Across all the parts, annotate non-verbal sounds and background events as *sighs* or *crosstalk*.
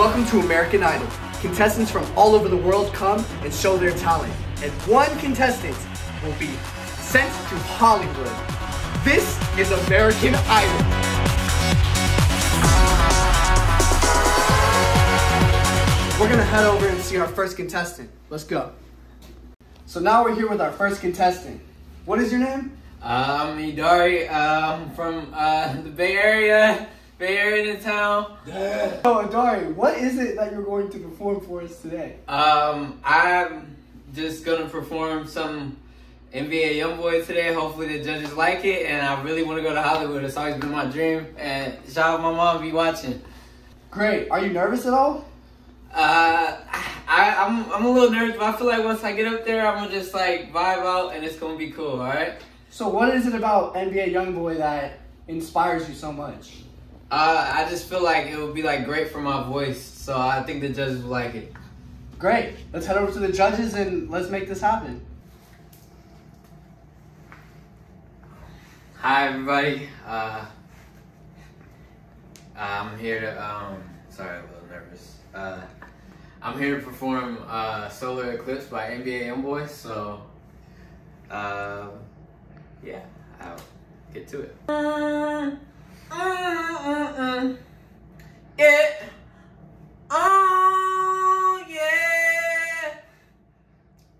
Welcome to American Idol. Contestants from all over the world come and show their talent. And one contestant will be sent to Hollywood. This is American Idol. We're gonna head over and see our first contestant. Let's go. So now we're here with our first contestant. What is your name? Um, Edarie, um, from uh, the Bay Area, Area in town. Oh, Edarie, what is it that you're going to perform for us today? Um, I'm just gonna perform some NBA YoungBoy today. Hopefully the judges like it, and I really want to go to Hollywood. It's always been my dream. And shout out my mom be watching. Great. Are you nervous at all? Uh, I, I'm I'm a little nervous, but I feel like once I get up there, I'm gonna just like vibe out, and it's gonna be cool. All right. So what is it about NBA YoungBoy that inspires you so much? Uh, I just feel like it would be like great for my voice, so I think the judges will like it. Great. Let's head over to the judges and let's make this happen. Hi everybody. Uh, I'm here to um sorry, I'm a little nervous. Uh, I'm here to perform uh, Solar Eclipse by NBA YoungBoy. So, uh, yeah, I'll get to it. Mm, mm, mm, mm. Yeah. Oh yeah.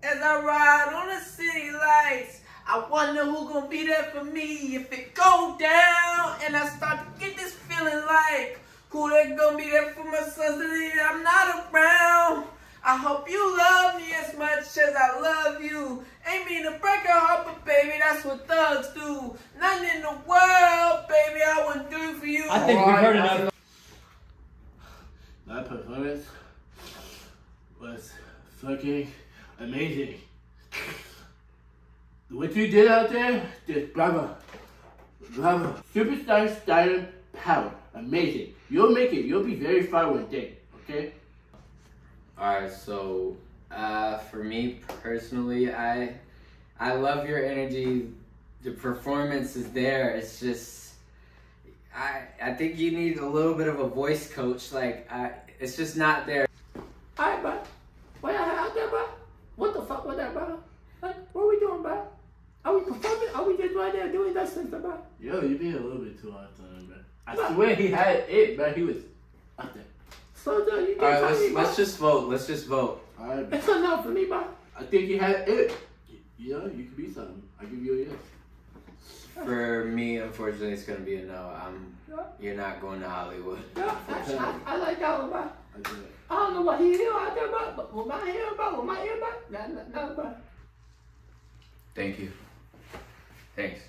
As I ride on the city lights, I wonder who gonna be there for me if it go down and I start to get this feeling like who they gonna be there for my sons that I'm not around. I hope you love me as much as I love you. Ain't mean to break your heart, but baby, that's what thugs do. Nothing in the world, baby, I wouldn't do for you. I think we heard enough. That performance was fucking amazing. What you did out there, just bravo. Bravo. Superstar style power. Amazing. You'll make it. You'll be very far one day. Okay? Alright, so uh, for me personally, I I love your energy. The performance is there. It's just I I think you need a little bit of a voice coach. Like I, it's just not there. Alright, bro. What y'all out there, bro? What the fuck was that, bro? Like, what are we doing, bro? Are we performing? Are we just right there doing that stuff, bro? Yo, you being a little bit too out there, bro. I swear he had it, bro. He was out there. So, uh, you Alright, let's let's just vote. Let's just vote. Alright, It's enough for me, bro. I think you had it. You know, you could be something. I give you a yes. For me, unfortunately, it's gonna be a no. I'm you're not going to Hollywood. Yeah, I, I, I like that one, bro. I do I don't know what he hear out there, bro, but with my hair, bro, with my hair, bro, nah, nah, nah, bro. Thank you. Thanks.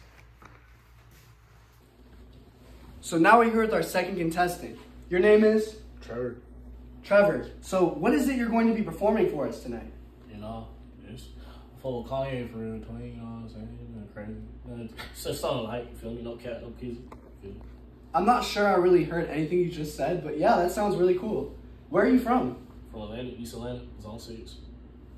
So now we're here with our second contestant. Your name is? Trevor, Trevor. So what is it you're going to be performing for us tonight? you know, it's full Kanye for real, twin, you know what I'm saying? It's crazy. It's just something like, you feel me? No cat, no kids. I'm not sure I really heard anything you just said, but yeah, that sounds really cool. Where are you from? From Atlanta, East Atlanta, Zone 6.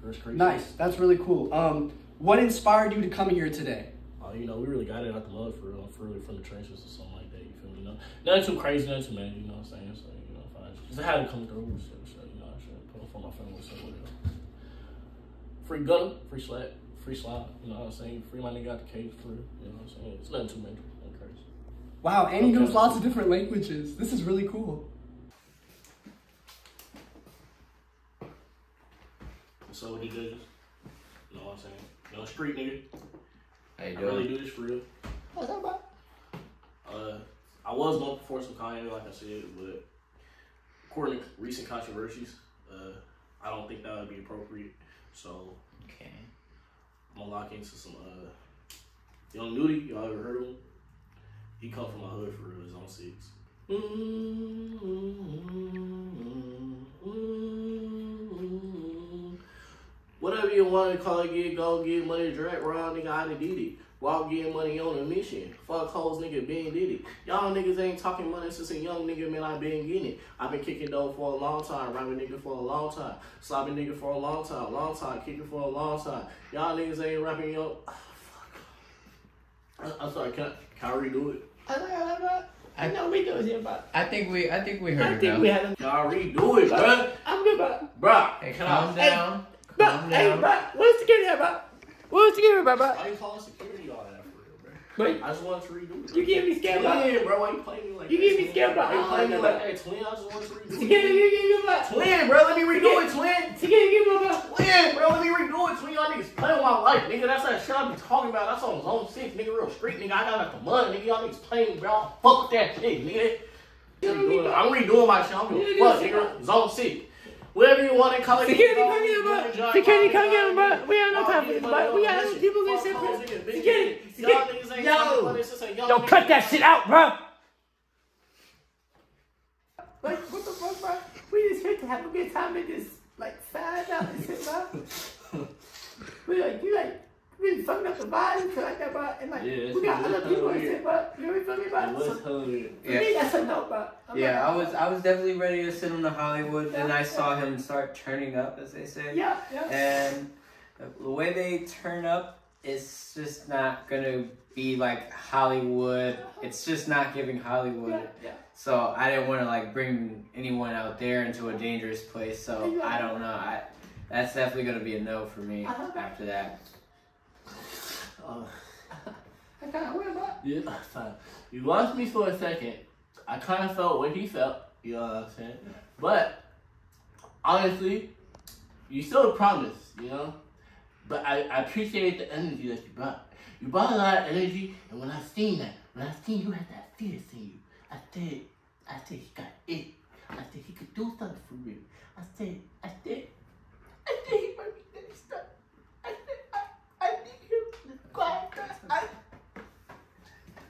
First Creek. Nice. That's really cool. Um, what inspired you to come here today? Uh, you know, we really got it out the love for real, for real, from the trenches or something like that, you feel me? You know? Nothing too crazy, nothing too mad, you know what I'm saying? So, you know, fine. Had to come through, so, so, you know, I should put on for my family, so whatever. Free Gunna, free slap, free slide, you know what I'm saying? Free my nigga out the cage, for real, you know what I'm saying? It's nothing too major, nothing crazy. Wow, and he knows Okay. lots of different languages. This is really cool. So with the judges, you know what I'm saying? You know, street nigga. How you I really do this for real. Uh, I was going to perform some Kanye, like I said, but according to recent controversies, uh, I don't think that would be appropriate. So Okay. I'm gonna lock into some uh, Young Nudy. Y'all ever heard of him? He come from my hood for real. He's on six. Whatever you want to call it, get go get money, direct raw nigga. I did it. Walk getting money on a mission. Fuck hoes, nigga, been did it. Y'all niggas ain't talking money since a young nigga, man. I been getting it. I been kicking dough for a long time, rapping nigga for a long time, slopping nigga for a long time, long time, kicking for a long time. Y'all niggas ain't rapping yo. *sighs* Fuck. I- I'm sorry. Can I, can I redo it? I know we doing here, but I think we I think we heard I it think now. we had a. Y'all redo it, bro. I'm good, bro. Bro, Hey, calm I? down. But, Calm hey, down. but, what's the security bro? What's the security about, but? Why you calling security all that for real, bruh? Wait, I just want to redo it. you getting me scared, but? Twin, bro, why you playing me like You that? get me scared. Why you playing me like that, twin? I just want to redo *laughs* it. you get me, but? Twin, bro, let me redo it, twin. Security, you get me. Twin, bro, let me redo it, twin. Y'all niggas playing with my life, nigga. That's that shit I be talking about. That's on zone six, nigga. Real street, nigga. I got out the mud, nigga. Y'all niggas playing, bro. Fuck that shit, nigga. I'm redoing my shit. I'm gonna fuck, nigga. Zone six. Whatever you want to call it. Security, come here, you but. Security, come nigga, here, but. We have no time for this, money but. We on got other people in Fuck shit, hoes, bro. Security, security. Yo. talking about this. It's a young Yo, cut that shit out, bro. Like, what the fuck, bro? We just here to have a good time and just, like, sad out and shit, bro. *laughs* we like, you like, really fucking up the vibe and shit like that, bro. And like, Yeah, we it's got other people and weird. shit, bro. You really feel me, bro? It was So, hella weird. for me, that's a no, bro. I'm Yeah, not- I was I was definitely ready to sit on the Hollywood, and I saw him start turning up, as they say. Yeah, yeah. And the way they turn up, it's just not gonna be like Hollywood. It's just not giving Hollywood. Yeah, yeah. So I didn't want to like bring anyone out there into a dangerous place. So I don't know. I that's definitely gonna be a no for me Uh-huh. after that. I kind of went, yeah, *laughs* fine. You lost me for a second. I kind of felt what he felt. You know what I'm saying? But honestly, you still promised. You know. But I, I appreciate the energy that you brought. You brought a lot of energy, and when I seen that, when I seen you had that fierce in you, I said, I said he got it. I said he could do something for me. I said, I said, I said he might be next up. I said, I, I need him to go out there. I,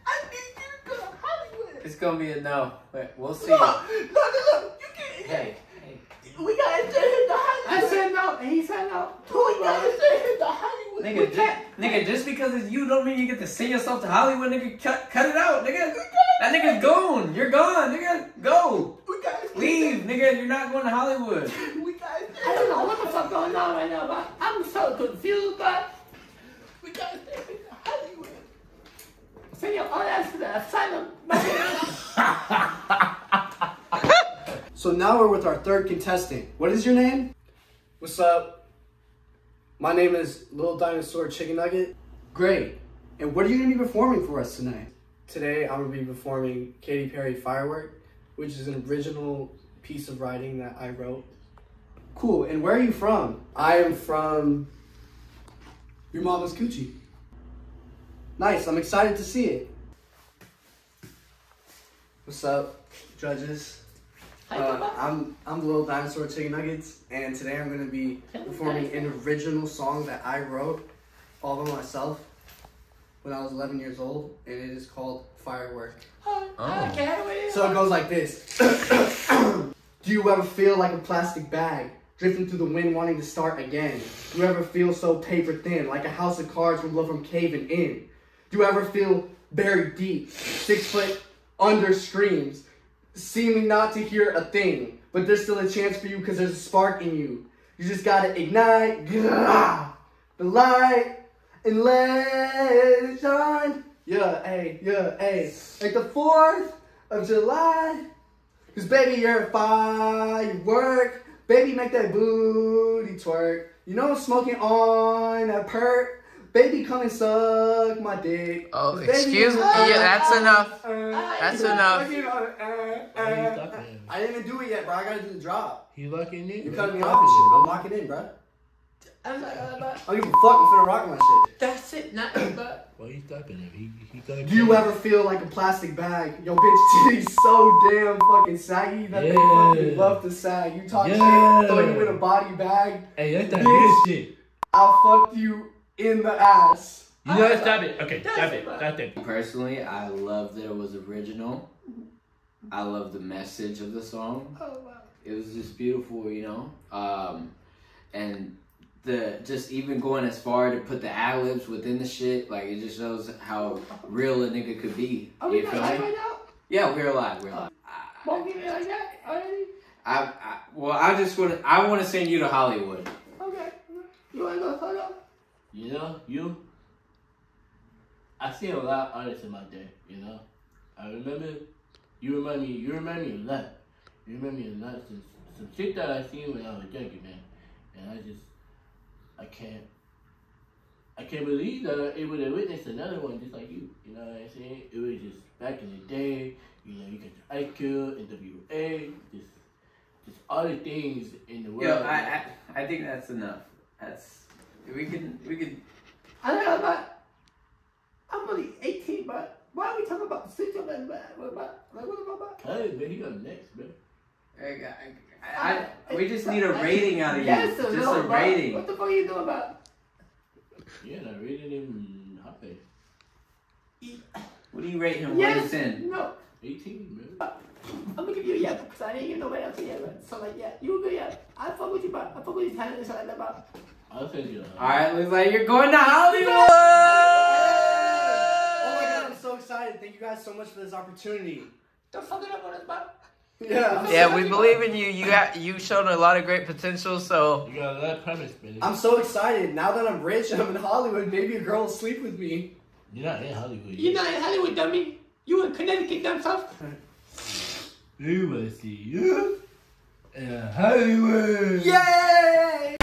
I need you to go to Hollywood. It's gonna be a no. But we'll see. Look, look, look, look. You can't. Hey, hey. We gotta send him to Hollywood. I said no, and he said no. we gotta send him to Hollywood. Nigga, just, nigga, just because it's you don't mean you get to send yourself to Hollywood, nigga. Cut, cut it out, nigga. That nigga's gone. You're gone, nigga. Go. we gotta send Leave, nigga. You're not going to Hollywood. We gotta send I don't know what the fuck going on right now, but I'm so confused, but We gotta send him to Hollywood. send your own ass to the asylum. *laughs* So now we're with our third contestant. What is your name? What's up? My name is Little Dinosaur Chicken Nugget. Great. And what are you going to be performing for us tonight? Today I'm going to be performing Katy Perry Firework, which is an original piece of writing that I wrote. Cool. And where are you from? I am from your mama's coochie. Nice. I'm excited to see it. What's up, judges? Uh, I'm I'm the Little Dinosaur Chicken Nuggets, and today I'm gonna be performing an original song that I wrote all by myself when I was 11 years old, and it is called Firework. I can't wait. So it goes like this. *coughs* Do you ever feel like a plastic bag drifting through the wind, wanting to start again? Do you ever feel so paper thin, like a house of cards from love from caving in? Do you ever feel buried deep, six foot under streams, seeming not to hear a thing, but there's still a chance for you because there's a spark in you. You just gotta ignite the light and let it shine. Yeah, hey, yeah, hey. Like the 4th of July. Cause baby, you're a firework. Baby, make that booty twerk. You know I'm smoking on that perk. Baby, come and suck my dick. Oh, baby, excuse me. uh, Yeah, that's uh, enough. uh, That's uh, enough. uh, uh, uh, I didn't even do it yet, bro. I gotta do the drop. He looking You in. cutting me off and shit. I'm locking in, bro. I'm like, uh, but I don't give a fuck. I'm finna rock my shit. that's it, nothing *clears throat* but. Why you stopping him? He he gonna. Do you ever feel like a plastic bag? Yo, bitch, *laughs* titties so damn fucking saggy that they fucking love to sag. You talk Yeah. shit, throw you in a body bag. Hey, that's that Bitch. shit. I fucked you in the ass. You gotta stop it. Okay, stop it. Stop it. Personally, I love that it was original. I love the message of the song. Oh, wow. It was just beautiful, you know. Um, and the just even going as far to put the ad libs within the shit, like it just shows how real a nigga could be. Are we You not feel live right now? Yeah, we're alive. We're alive. I, Won't give me like that already? I, I well, I just want to. I want to send you to Hollywood. Okay. You wanna go solo? You know, you. I see a lot of artists in my day. You know, I remember You remind me. You remind me a lot. You remind me a lot. Some, some shit that I seen when I was younger, man. And I just, I can't. I can't believe that I able to witness another one just like you. You know what I'm saying? It was just back in the day. You know, you got your IQ, NWA, just, just all the things in the world. Yo, I, I I think that's enough. That's we can we can. I don't know about. I'm only 18, but why are we talking about Switzerland? But what about? Like, what about? Hey, man, he got next, man. I, I, I, we just need a rating out of you. Yes, just no, a but rating. What the fuck are you doing about? Yeah, and I rated him high. What do you rate him? One Yes. to ten. No. 18, man. Uh, I'm gonna give you a yeah because I didn't even know what else to yeah. But so like yeah, you a good yeah. I fuck with you, but I fuck with you talent and shit like that. But I'll send you All right, looks like you're going to Hollywood. Oh my god, I'm so excited. Thank you guys so much for this opportunity. don't fuck it up on us, but Yeah. Yeah, we believe in you. You got you showed a lot of great potential. So You got a lot of premise, baby. I'm so excited. Now that I'm rich and I'm in Hollywood, maybe a girl will sleep with me. You're not in Hollywood. you're not in Hollywood, dummy. You in Connecticut, dumb stuff. We will see you in Hollywood. Yay!